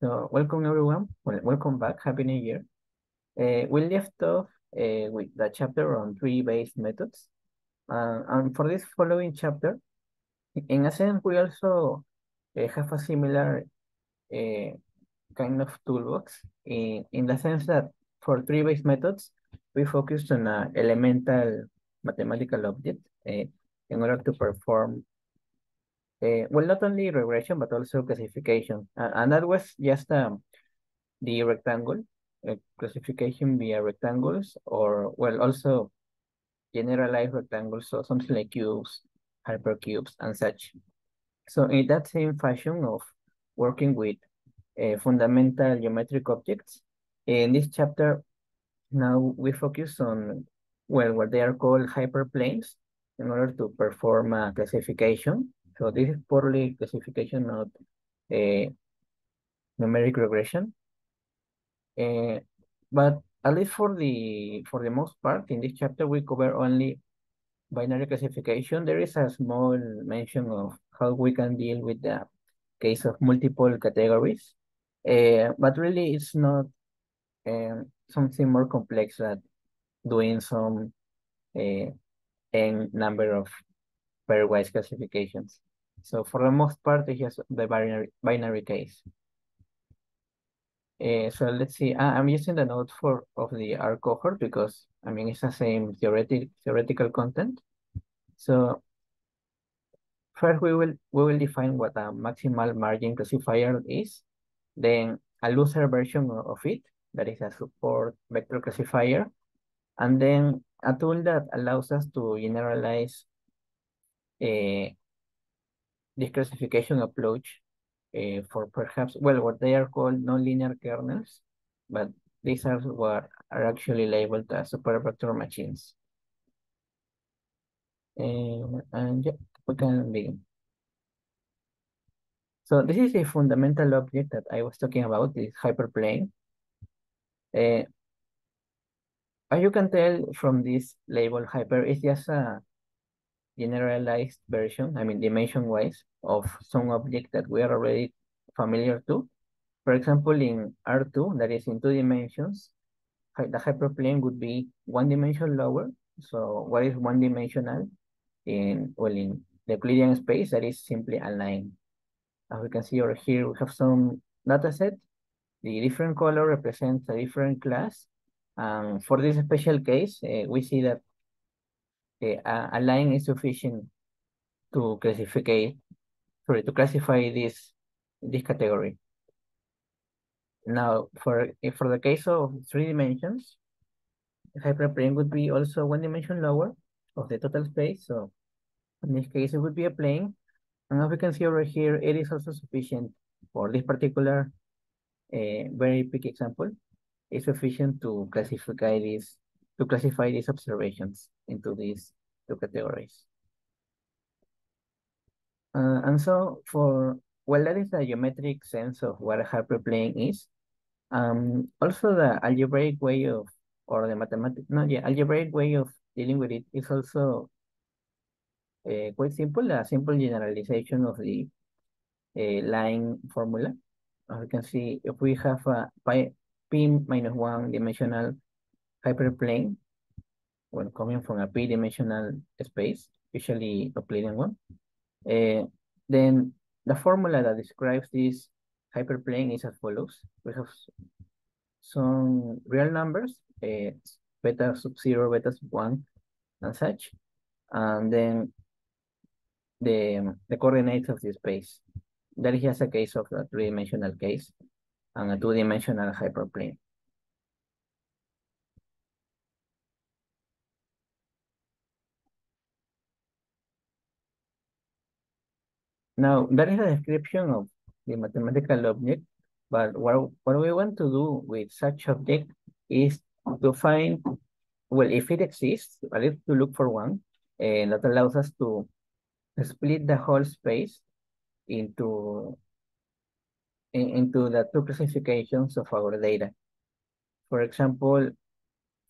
So welcome everyone. Well, welcome back. Happy New Year. Uh, we left off uh, with the chapter on tree-based methods. Uh, and for this following chapter, in a sense, we also uh, have a similar kind of toolbox in, in the sense that for tree-based methods, we focused on an elemental mathematical object in order to perform uh, well, not only regression, but also classification. Uh, and that was just um, the rectangle, uh, classification via rectangles, or, well, also generalized rectangles, so something like cubes, hypercubes, and such. So in that same fashion of working with uh, fundamental geometric objects, in this chapter, now we focus on, well, what they are called hyperplanes in order to perform a classification so this is purely classification, not a numeric regression. Uh, but at least for the for the most part in this chapter we cover only binary classification. There is a small mention of how we can deal with the case of multiple categories, uh, but really it's not um, something more complex than doing some uh, n number of pairwise classifications. So for the most part, it's just the binary, binary case. Uh, so let's see, uh, I'm using the node for of the R cohort because I mean it's the same theoretic theoretical content. So first we will we will define what a maximal margin classifier is, then a looser version of it, that is a support vector classifier, and then a tool that allows us to generalize uh, this classification approach uh, for perhaps, well, what they are called nonlinear kernels, but these are what are actually labeled as support vector machines. Uh, and yeah, we can begin. So this is a fundamental object that I was talking about, this hyperplane. Uh, as you can tell from this label, hyper is just a generalized version, I mean dimension-wise, of some object that we are already familiar to. For example, in R2, that is in two dimensions, the hyperplane would be one dimension lower. So what is one dimensional? In, well, in the Euclidean space, that is simply a line. As we can see over here, we have some data set. The different color represents a different class. And for this special case, uh, we see that uh, a line is sufficient to classify sorry to classify this this category. Now, for for the case of three dimensions, hyperplane would be also one dimension lower of the total space. So in this case, it would be a plane. And as we can see over here, it is also sufficient for this particular uh, very big example. It's sufficient to classify this to classify these observations into these two categories. Uh, and so for, well, that is the geometric sense of what a hyperplane is. Um, also the algebraic way of, or the mathematical, no, yeah, algebraic way of dealing with it is also uh, quite simple, a simple generalization of the uh, line formula. As you can see, if we have a pi, p minus one dimensional hyperplane, when coming from a p-dimensional space, usually a Euclidean one, uh, then the formula that describes this hyperplane is as follows. We have some real numbers, uh, beta sub zero, beta sub one, and such, and then the, the coordinates of the space. That is just a case of a three-dimensional case and a two-dimensional hyperplane. Now, that is a description of the mathematical object, but what, what we want to do with such object is to find, well, if it exists, at least to look for one, and that allows us to split the whole space into, in, into the two classifications of our data. For example,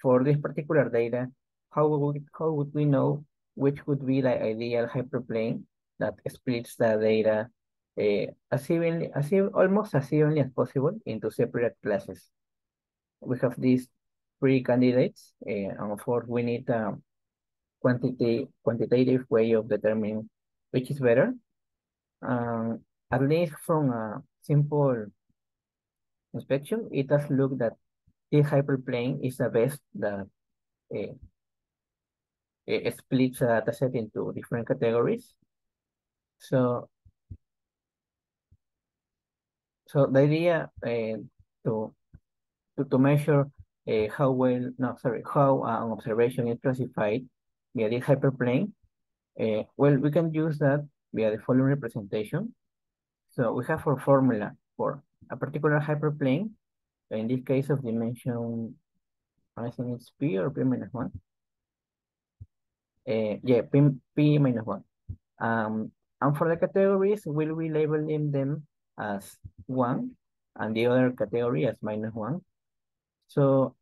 for this particular data, how would, how would we know which would be the ideal hyperplane that splits the data uh, as evenly, as even, almost as evenly as possible into separate classes. We have these three candidates, uh, and for we need a quantity, quantitative way of determining which is better. Um, at least from a simple inspection, it does look that this hyperplane is the best that uh, it splits a dataset into different categories. So, so the idea uh, to, to to measure uh, how well, no, sorry, how an observation is classified via the hyperplane, uh, well, we can use that via the following representation. So we have our formula for a particular hyperplane, in this case of dimension, I think it's P or P minus one. Uh, yeah, P, P minus one. Um, and for the categories, will we label them as one and the other category as minus one? So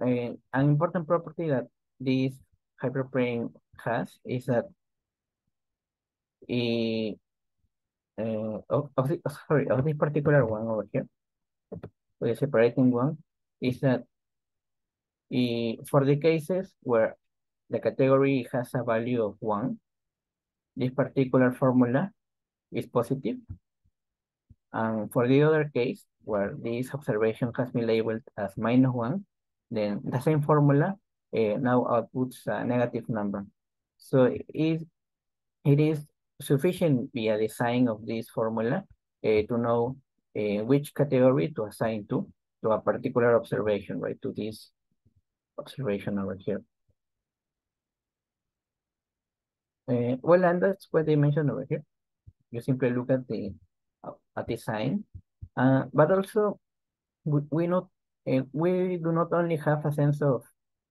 uh, an important property that this hyperplane has is that it, uh, of, of the, sorry, of this particular one over here, the separating one, is that it, for the cases where the category has a value of one, this particular formula is positive. And for the other case, where this observation has been labeled as minus one, then the same formula uh, now outputs a negative number. So it, it is sufficient via the sign of this formula uh, to know uh, which category to assign to, to a particular observation, right, to this observation over here. Uh, well, and that's what they mentioned over here. You simply look at the uh, at uh, but also we, we not uh, we do not only have a sense of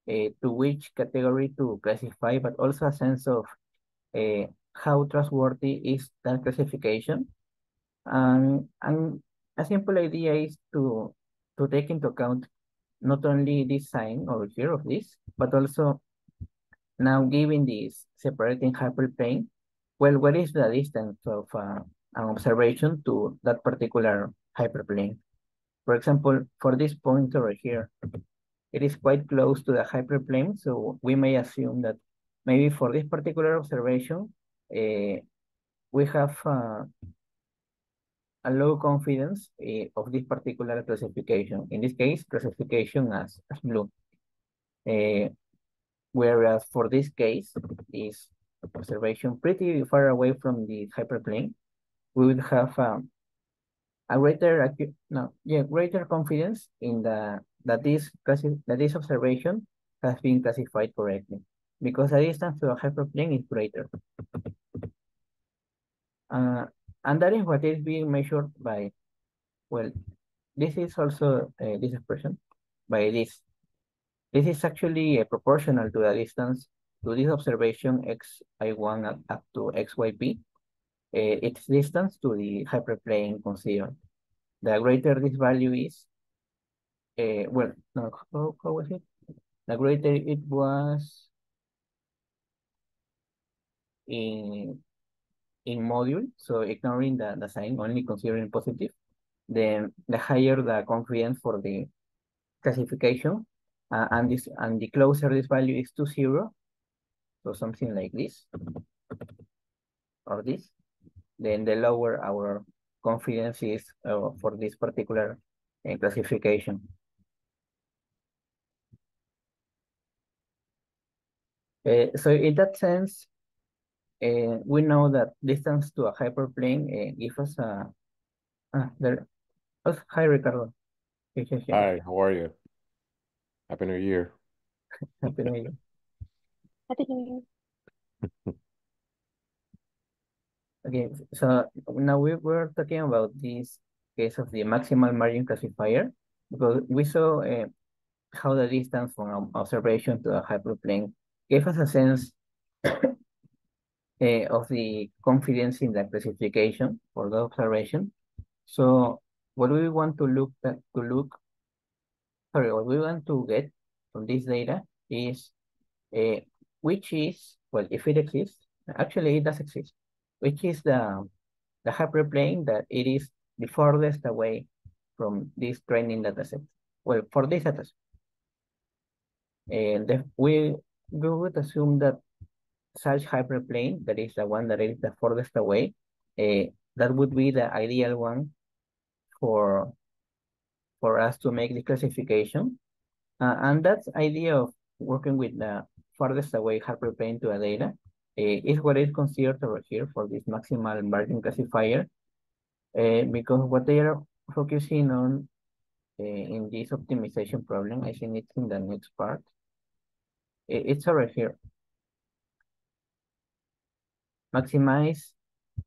uh, to which category to classify, but also a sense of uh, how trustworthy is that classification. And, and a simple idea is to, to take into account not only this sign over here of this, but also now given this separating hyperplane, well, what is the distance of uh, an observation to that particular hyperplane? For example, for this point over here, it is quite close to the hyperplane, so we may assume that maybe for this particular observation, uh, we have uh, a low confidence uh, of this particular classification. In this case, classification as, as blue. Whereas for this case, is observation pretty far away from the hyperplane, we would have um, a greater no yeah greater confidence in the that this that this observation has been classified correctly because the distance to a hyperplane is greater. Uh, and that is what is being measured by, well, this is also uh, this expression by this. This is actually proportional to the distance to this observation xi1 up, up to xyp, uh, its distance to the hyperplane considered. The greater this value is, uh, well, no, how, how was it? The greater it was in in module, so ignoring the, the sign, only considering positive, then the higher the confidence for the classification, uh, and this and the closer this value is to zero, so something like this, or this, then the lower our confidence is uh, for this particular uh, classification. Uh, so in that sense, uh, we know that distance to a hyperplane uh, gives us a, ah, there, oh, hi Ricardo. Hi, how are you? Happy New Year. Happy New Year. Happy New Year. okay, so now we were talking about this case of the maximal margin classifier because we saw uh, how the distance from observation to a hyperplane gave us a sense uh, of the confidence in the classification for the observation. So what we want to look at, to look, sorry, what we want to get from this data is uh, which is, well, if it exists, actually it does exist, which is the, the hyperplane that it is the farthest away from this training dataset. Well, for this dataset. And we, would assume that such hyperplane, that is the one that is the farthest away, uh, that would be the ideal one for, for us to make the classification. Uh, and that idea of working with the farthest away hyperplane to a data uh, is what is considered over here for this maximal margin classifier, uh, because what they are focusing on uh, in this optimization problem, I think it's in the next part. It's over here. Maximize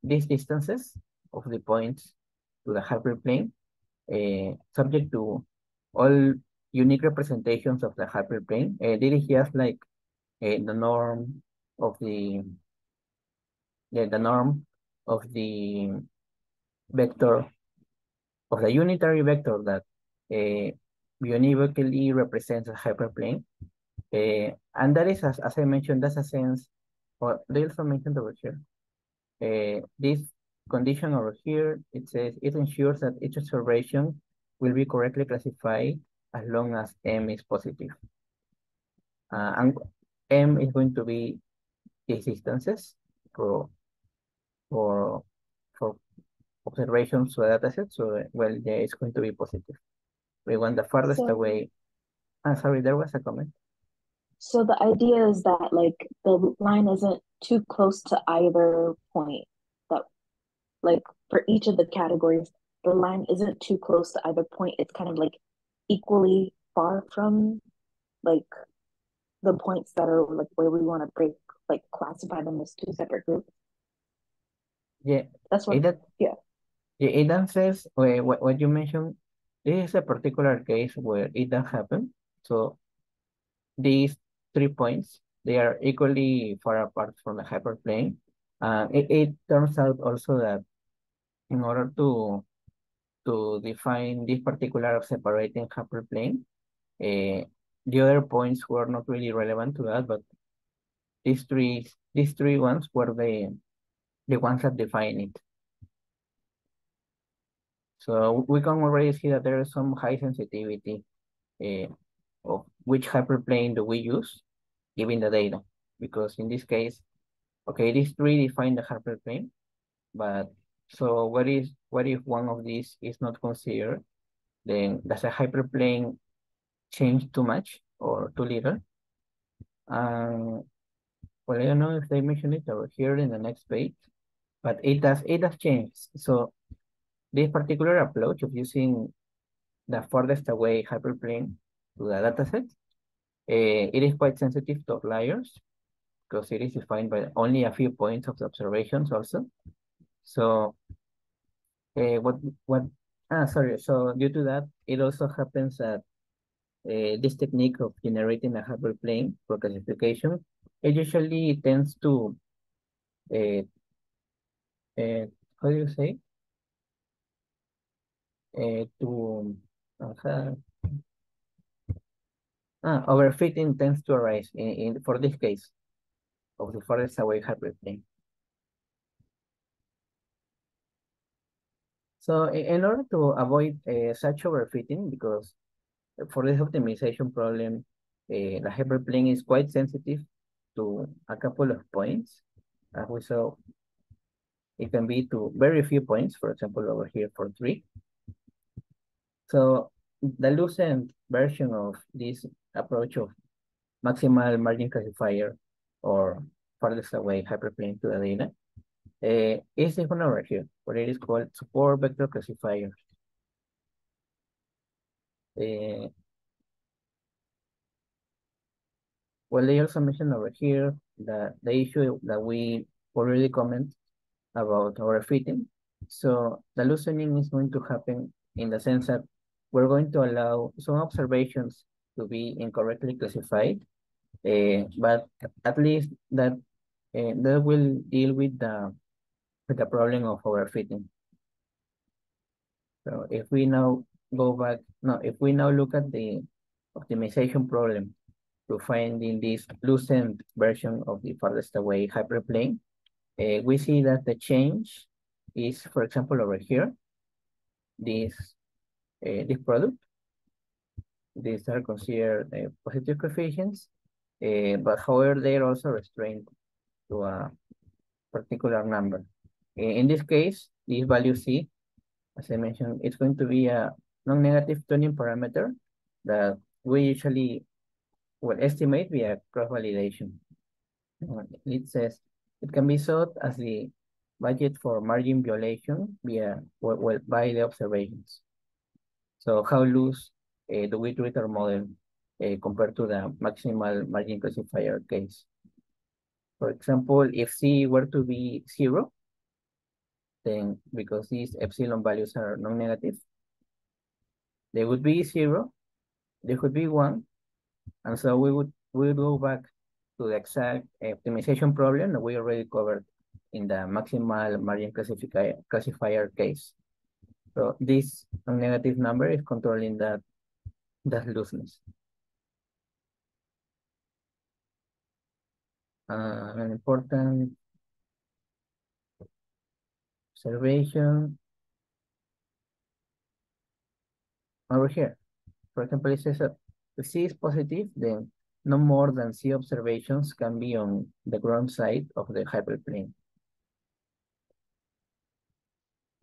these distances of the points to the hyperplane, uh, subject to all unique representations of the hyperplane. Uh, there is just like uh, the norm of the, the, the norm of the vector, of the unitary vector that uh, univocally represents a hyperplane. Uh, and that is, as, as I mentioned, that's a sense, or they also mentioned over here. Uh, this condition over here, it says it ensures that each observation will be correctly classified as long as m is positive. Uh, and m is going to be these distances for, for, for observations to a dataset. So, well, yeah, it's going to be positive. We want the farthest So- away. Ah, sorry, there was a comment. So the idea is that like the line isn't too close to either point. Like for each of the categories, the line isn't too close to either point. It's kind of like equally far from like the points that are like where we want to break like classify them as two separate groups. Yeah, That's what that, yeah. yeah, it answers uh, what, what you mentioned. This is a particular case where it does happen. So these three points, they are equally far apart from the hyperplane. Uh, it, it turns out also that in order to to define this particular separating hyperplane, uh, the other points were not really relevant to that, but these three these three ones were the the ones that define it. So we can already see that there is some high sensitivity uh, of which hyperplane do we use given the data. Because in this case, okay, these three define the hyperplane, but so what is what if one of these is not considered? Then does a hyperplane change too much or too little? Um, well, I don't know if they mention it over here in the next page, but it does it does change. So this particular approach of using the farthest away hyperplane to the dataset, uh, it is quite sensitive to outliers because it is defined by only a few points of the observations also. So uh, what what ah sorry, so due to that, it also happens that uh, this technique of generating a hyperplane for classification, it usually tends to uh, uh, how do you say? Uh, to uh, ah, overfitting tends to arise in, in for this case of the farthest away hyperplane. So in order to avoid uh, such overfitting, because for this optimization problem, uh, the hyperplane is quite sensitive to a couple of points. As we saw, it can be to very few points, for example, over here for three. So the Lucent version of this approach of maximal margin classifier or farthest away hyperplane to the data uh, is this one over here, what it is called support vector classifier. Uh, well, they also mentioned over here that the issue that we already comment about overfitting. So the loosening is going to happen in the sense that we're going to allow some observations to be incorrectly classified, uh, but at least that uh, that will deal with the the problem of overfitting. So if we now go back, no, if we now look at the optimization problem to finding this loosened version of the farthest away hyperplane, uh, we see that the change is, for example, over here, this, uh, this product. These are considered uh, positive coefficients, but however, they are also restrained to a particular number. In this case, this value C, as I mentioned, it's going to be a non-negative tuning parameter that we usually will estimate via cross-validation. It says it can be sought as the budget for margin violation via well, well by the observations. So how loose uh, do we treat our model uh, compared to the maximal margin classifier case? For example, if C were to be zero, then because these epsilon values are non-negative, they would be zero, they could be one, and so we would we would go back to the exact optimization problem that we already covered in the maximal margin classifier classifier case. So this negative number is controlling that that looseness. Uh, an important observation over here. For example, it says that if C is positive, then no more than C observations can be on the ground side of the hyperplane.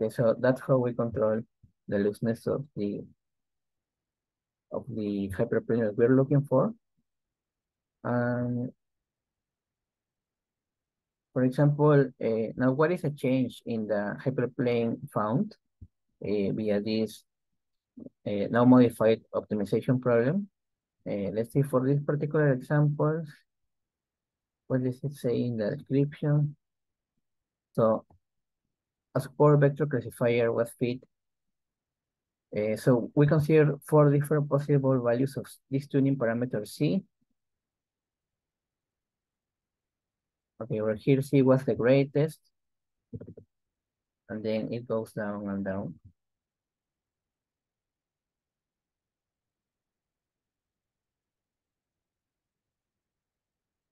Okay, so that's how we control the looseness of the of the hyperplane that we're looking for. And for example, uh, now what is a change in the hyperplane found uh, via this uh, now modified optimization problem? let's see for this particular example, what does it say in the description? So a support vector classifier was fit. Uh, so we consider four different possible values of this tuning parameter C Okay, right here C was the greatest. And then it goes down and down.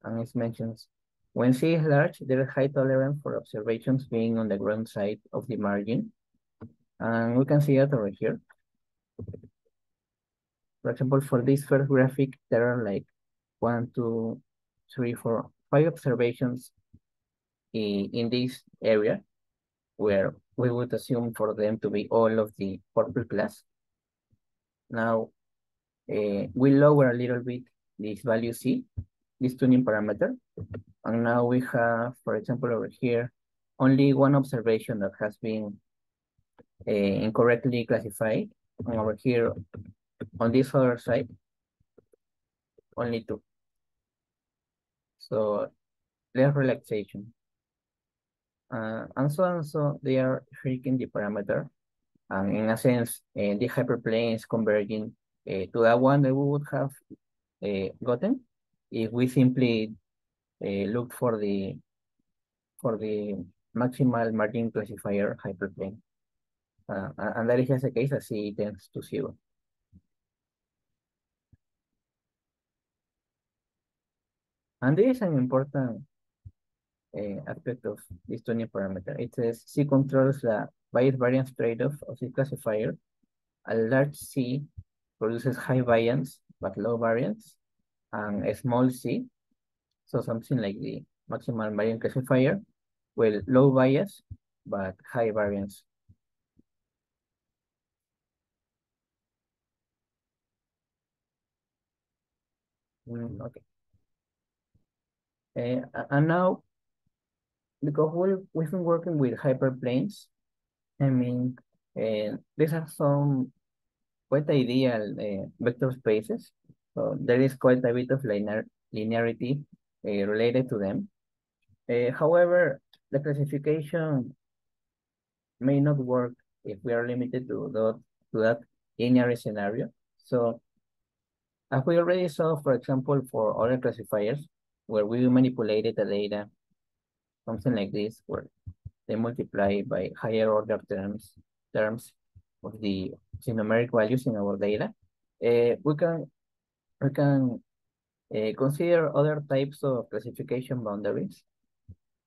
And it mentions, when C is large, there is high tolerance for observations being on the ground side of the margin. And we can see that over here. For example, for this first graphic, there are like one, two, three, four, five observations in, in this area where we would assume for them to be all of the purple class. Now, uh, we lower a little bit this value C, this tuning parameter. And now we have, for example, over here, only one observation that has been uh, incorrectly classified. And over here, on this other side, only two. So less relaxation. Uh, and so and so they are shrinking the parameter. And in a sense, uh, the hyperplane is converging uh, to that one that we would have uh, gotten if we simply uh, look for the for the maximal margin classifier hyperplane. Uh, and that is just the case as C tends to zero. And this is an important uh, aspect of this tuning parameter. It says C controls the bias variance trade-off of the classifier. A large C produces high variance but low variance, and a small c, so something like the maximal variance classifier, with low bias but high variance. Mm, okay. Uh, and now, because we, we've been working with hyperplanes, I mean, uh, these are some quite ideal uh, vector spaces. So there is quite a bit of linear linearity uh, related to them. Uh, however, the classification may not work if we are limited to that, to that linear scenario. So as we already saw, for example, for other classifiers, where we manipulated the data, something like this, where they multiply by higher order terms, terms of the numeric values in our data. Uh, we can we can uh, consider other types of classification boundaries.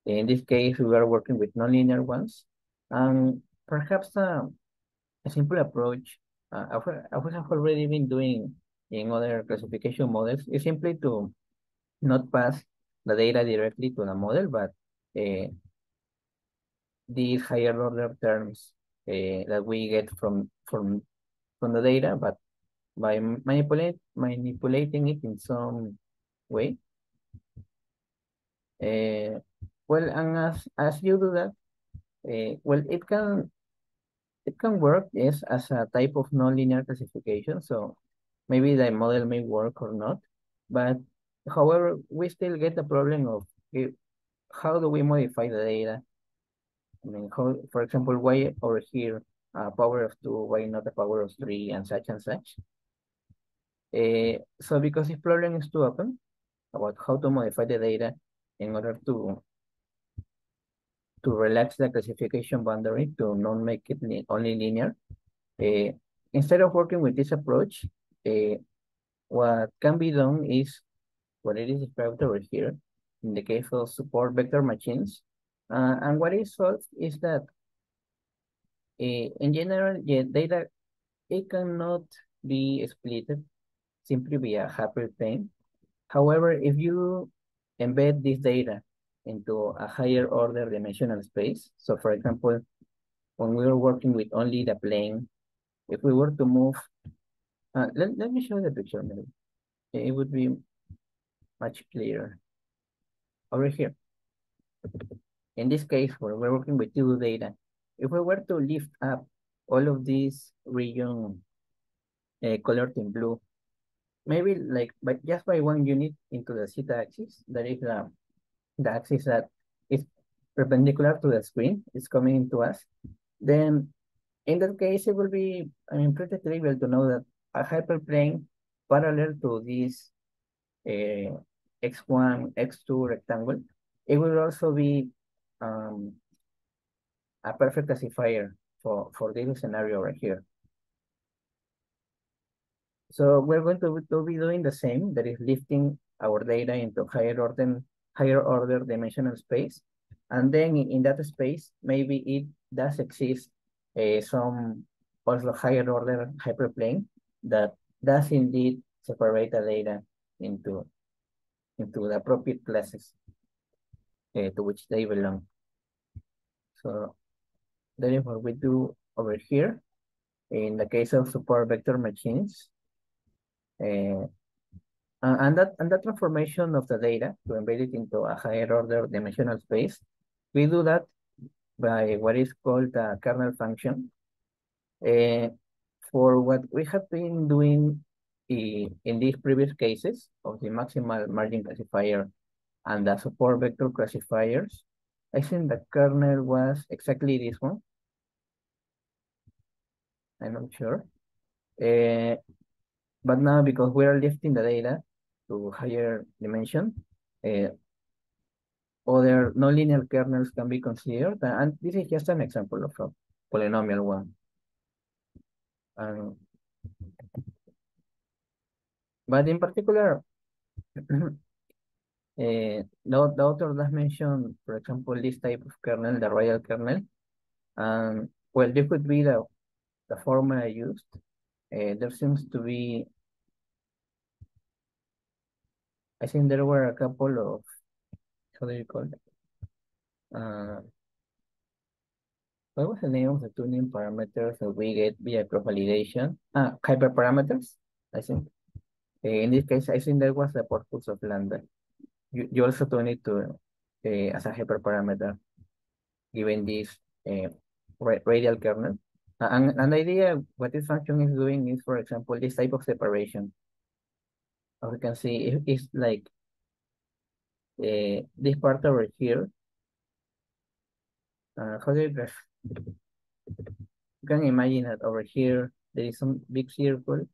In this case, we are working with nonlinear ones. And perhaps uh, a simple approach, uh, we have already been doing in other classification models, is simply to not pass the data directly to the model, but uh, these higher order terms uh, that we get from from from the data, but by manipulate manipulating it in some way. Uh, well, and as as you do that, uh, well, it can it can work yes as a type of nonlinear classification. So maybe the model may work or not, but however, we still get the problem of how do we modify the data I mean, how, for example, why over here uh, power of two, why not a power of three, and such and such. Uh, so because this problem is too open about how to modify the data in order to to relax the classification boundary to not make it li only linear. Uh, instead of working with this approach, uh, what can be done is what it is described over here. In the case of support vector machines, uh, and what is solved is that uh, in general, yeah, data, it cannot be split simply via hyperplane. However, if you embed this data into a higher order dimensional space, so for example, when we were working with only the plane, if we were to move, uh, let, let me show the picture maybe. It would be much clearer. Over here. In this case, where we're working with 2D data, if we were to lift up all of these region uh, colored in blue, maybe like but just by one unit into the zeta axis, that is the, the axis that is perpendicular to the screen, is coming into us, then in that case, it will be, I mean, pretty trivial to know that a hyperplane parallel to this uh, x1, x2 rectangle, it will also be um, a perfect classifier for, for this scenario right here. So we're going to, to be doing the same, that is lifting our data into higher order, higher order dimensional space. And then in, that space, maybe it does exist uh, some also higher order hyperplane that does indeed separate the data into, into the appropriate classes uh, to which they belong. So that is what we do over here. In the case of support vector machines, uh, and that and that transformation of the data to embed it into a higher order dimensional space, we do that by what is called a kernel function. Uh, for what we have been doing in, these previous cases of the maximal margin classifier and the support vector classifiers, I think the kernel was exactly this one. I'm not sure. Uh, but now because we are lifting the data to higher dimension, uh, other nonlinear kernels can be considered. And this is just an example of a polynomial one. Um, but in particular, Uh, the, the author does mention, for example, this type of kernel, the radial kernel. Um, well, this could be the, the formula used. Uh, there seems to be, I think there were a couple of, how do you call it? Uh, what was the name of the tuning parameters that we get via cross validation? Ah, hyperparameters, I think. Uh, in this case, I think that was the purpose of lambda you, you also don't need to, as a hyperparameter, given this uh, radial kernel. And an idea what this function is doing is, for example, this type of separation. As you can see, it, it's like uh, this part over here. Uh, how do you graph? You can imagine that over here, there is some big circle,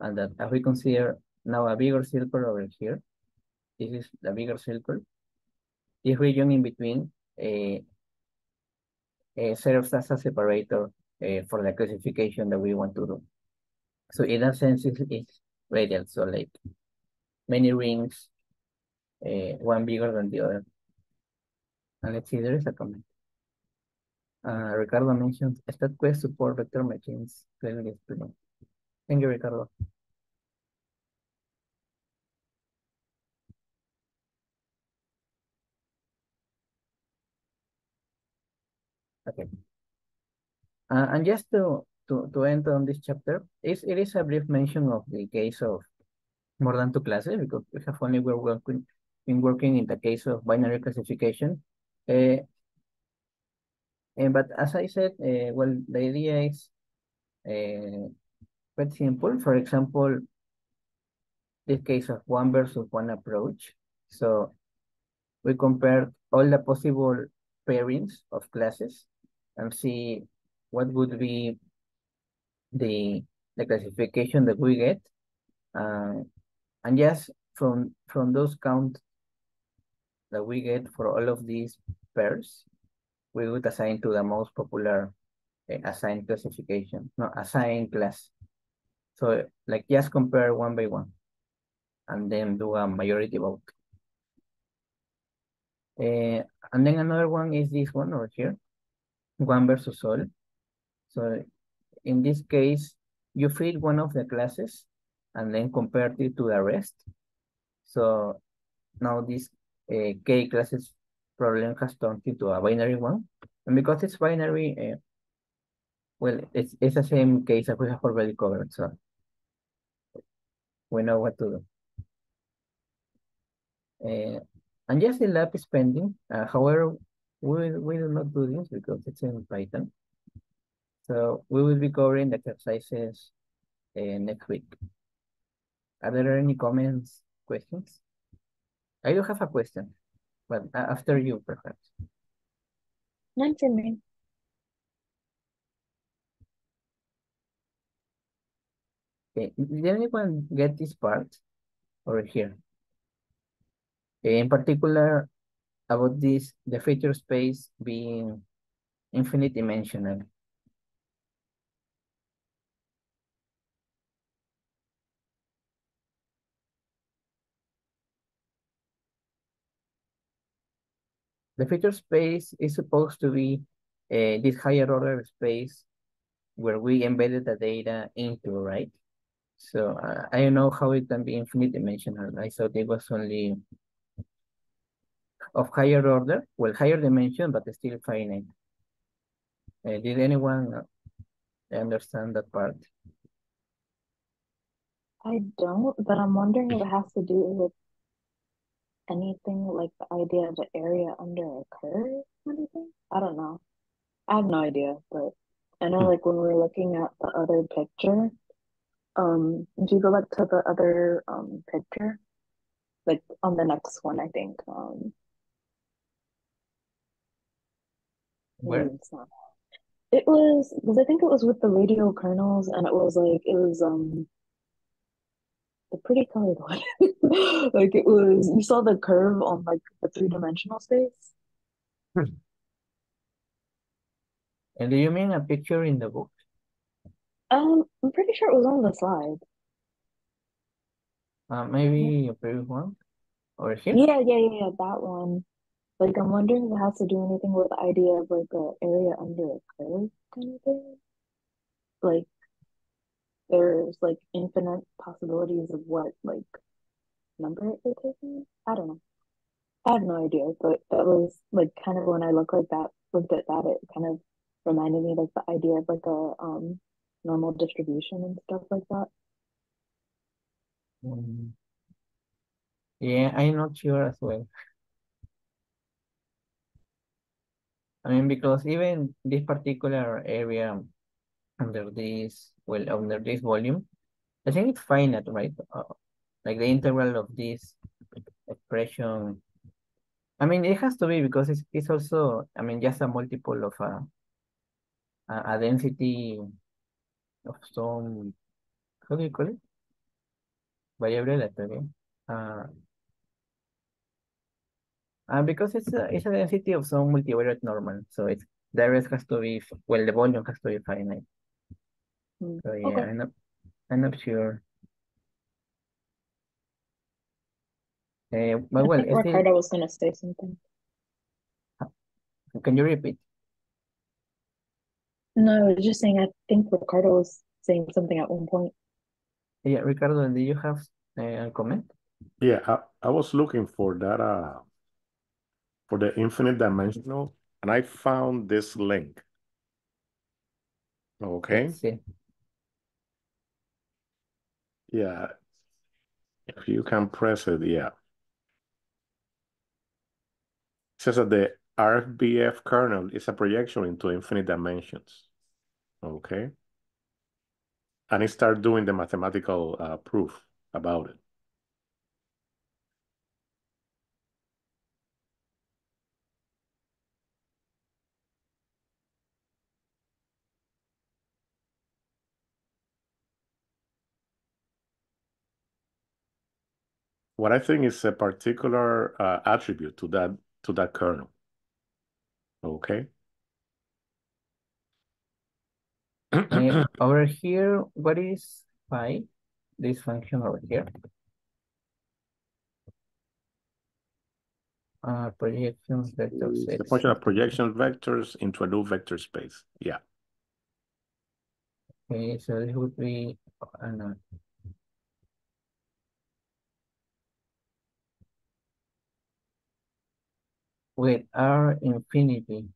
and that as we consider now a bigger circle over here, this is the bigger circle. This region in between uh, uh, serves as a separator uh, for the classification that we want to do. So in that sense, it's, it's radial. So like many rings, uh, one bigger than the other. And let's see, there is a comment. Uh, Ricardo mentioned StatQuest support vector machines. Clearly explained. Thank you, Ricardo. Okay. Uh, and just to, to, to end on this chapter, is it is a brief mention of the case of more than two classes because we have only we're working, been working in the case of binary classification. Uh, and, but as I said, uh, well, the idea is uh, quite simple. For example, this case of one versus one approach. So we compare all the possible pairings of classes and see what would be the, the classification that we get. Uh, and just from, from those count that we get for all of these pairs, we would assign to the most popular uh, assigned classification, no, assigned class. So like just compare one by one and then do a majority vote. Uh, and then another one is this one over here, one versus all. So in this case, you feed one of the classes and then compare it to the rest. So now this uh, K classes problem has turned into a binary one. And because it's binary, uh, well, it's, it's the same case that we have already covered. So we know what to do. Uh, and yes, the lab is pending. Uh, however, we, we do not do this because it's in Python. So we will be covering the exercises uh, next week. Are there any comments, questions? I do have a question, but after you, perhaps. None for me. Did anyone get this part over here? In particular, about this, the feature space being infinite dimensional. The feature space is supposed to be uh, this higher order space where we embedded the data into, right? So uh, I don't know how it can be infinite dimensional. I thought it was only of higher order, well, higher dimension, but still finite. Uh, did anyone understand that part? I don't, but I'm wondering if it has to do with anything like the idea of the area under a curve or anything. I don't know. I have no idea, but I know like when we're looking at the other picture, um, do you go back to the other um picture? Like on the next one, I think. Um Where? It was because I think it was with the radial kernels and it was like it was um the pretty colored one. like it was you saw the curve on like the three-dimensional space. And do you mean a picture in the book? Um, I'm pretty sure it was on the slide. Uh, maybe a previous one? Or here? Yeah, yeah, yeah, yeah, that one. Like I'm wondering if it has to do anything with the idea of like a area under a curve kind of thing. Like there's like infinite possibilities of what like number they're taking. I don't know. I have no idea, but that was like kind of when I look like that, looked at that, it kind of reminded me like the idea of like a um normal distribution and stuff like that. Mm. Yeah, I'm not sure as well. I mean, because even this particular area under this, well, under this volume, I think it's finite, right? Uh, like the integral of this expression. I mean, it has to be because it's, it's also, I mean, just a multiple of a, a, a density of some, how do you call it? Variable letter? Uh, uh, because it's a, it's a density of some multivariate normal, so it's the rest has to be, well, the volume has to be finite. Mm, So yeah, okay. I'm not, I'm not sure. Uh, but I well, think still, was gonna say something. can you repeat? No, I was just saying, I think Ricardo was saying something at one point. Yeah, Ricardo, do you have uh, a comment? Yeah, I, I was looking for that uh for the infinite dimensional and I found this link. Okay. Let's see. Yeah. If you can press it, yeah. It says that the RFBF kernel is a projection into infinite dimensions. Okay. And start doing the mathematical uh, proof about it. What I think is a particular uh, attribute to that to that kernel. Okay. Uh, over here, what is phi? This function over here. Uh, projections vector It's sets. a function of projection vectors into a new vector space. Yeah. Okay, so this would be, uh, no. With R infinity,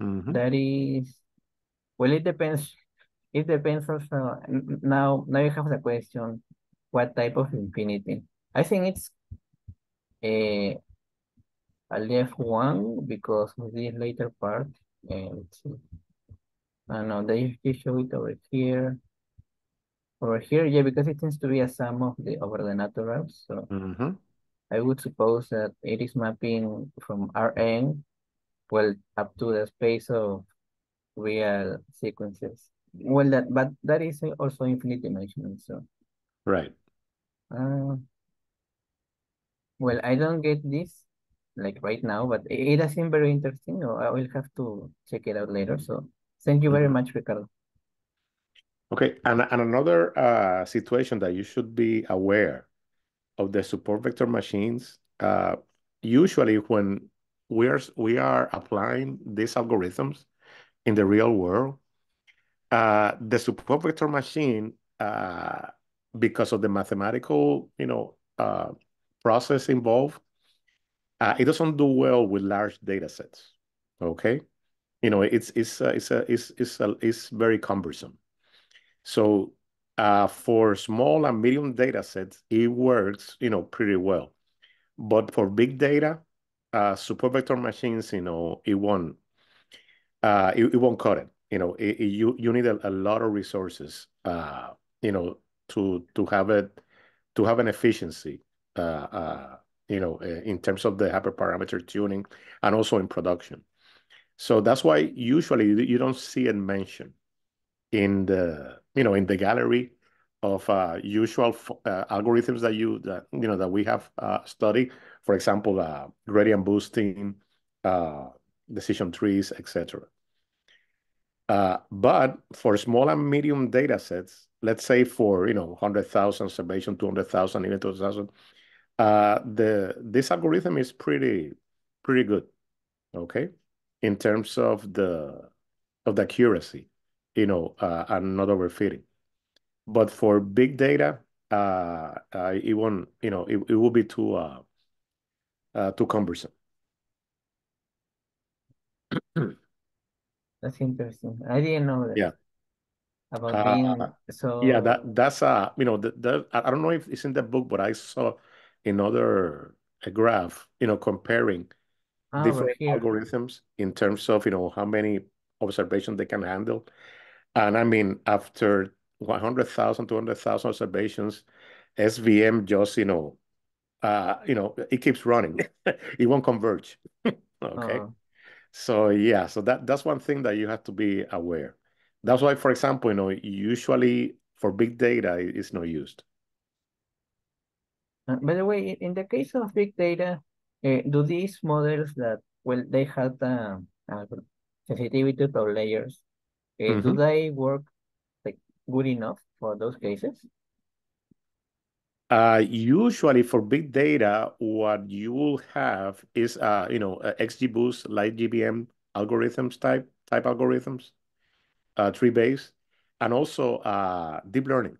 Mhm. that is, well, it depends. It depends also. Now, now you have the question, what type of infinity? I think it's a, a left one because of this later part. And let's see. I know they you show it over here. Over here, yeah, because it tends to be a sum of the over the naturals. So Mhm. I would suppose that it is mapping from Rn, well, up to the space of real sequences. Well, that but that is also infinite dimensional. So, Right. uh, well, I don't get this like right now, but it, does seem very interesting. Or I will have to check it out later. So, thank you very Mhm. much, Ricardo. Okay, and, and another uh, situation that you should be aware of the support vector machines, uh, usually when we are, we are applying these algorithms in the real world, uh, the support vector machine, uh, because of the mathematical, you know, uh, process involved, uh, it doesn't do well with large data sets. Okay, you know, it's it's uh, it's a it's it's a, it's very cumbersome. So uh, for small and medium data sets, it works, you know, pretty well. But for big data, uh, support vector machines, you know, it won't, uh, it, it won't cut it. You know, it, it- you you need a, a lot of resources, uh, you know, to to have it to have an efficiency, uh, uh, you know, uh, in terms of the hyperparameter tuning and also in production. So that's why usually you don't see it mentioned in the you know in the gallery of uh, usual uh, algorithms that you that you know that we have uh, studied. For example, uh, gradient boosting, uh, decision trees, etc. Uh, but for small and medium data sets, let's say for you know 100,000 observation, 200,000, even 2,000, uh, the this algorithm is pretty pretty good, okay, in terms of the of the accuracy, you know, uh, and not overfitting. But for big data, uh, uh, it won't, you know, it, it will be too uh, uh, too cumbersome. That's interesting. I didn't know that Yeah. about Uh, being so. Yeah, that that's uh, you know, the, the I don't know if it's in the book, but I saw another a graph, you know, comparing over different algorithms in terms of, you know, how many observations they can handle. And I mean, after 100,000, 200,000 observations, SVM just, you know, uh, you know, it keeps running. It won't converge. Okay. Oh, So yeah, so that that's one thing that you have to be aware. That's why, for example, you know, usually for big data, it's not used. Uh, by the way, in the case of big data, uh, do these models that, well, they have the uh, sensitivity to layers, uh, do Mhm. they work like good enough for those cases? Uh, usually for big data, what you will have is, uh, you know, XGBoost, LightGBM algorithms type type algorithms. uh, tree base, and also uh, deep learning.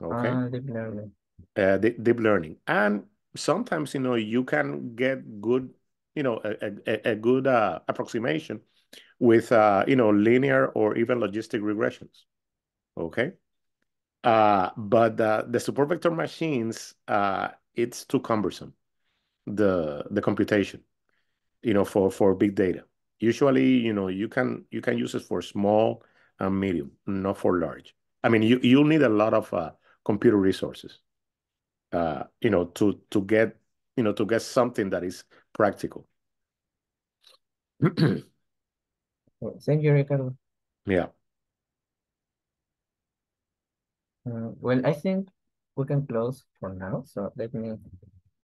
Okay, Ah, deep learning. uh, deep, deep learning, and sometimes you know you can get good, you know, a, a, a good uh, approximation with uh, you know linear or even logistic regressions. Okay, uh, but uh, the support vector machines, uh, it's too cumbersome. The the computation, you know, for for big data. Usually, you know, you can you can use it for small and medium, not for large. I mean, you you'll need a lot of uh, computer resources, uh, you know, to to get you know to get something that is practical. Thank you, Ricardo. Yeah. Uh, Mm, well, I think we can close for now. So let me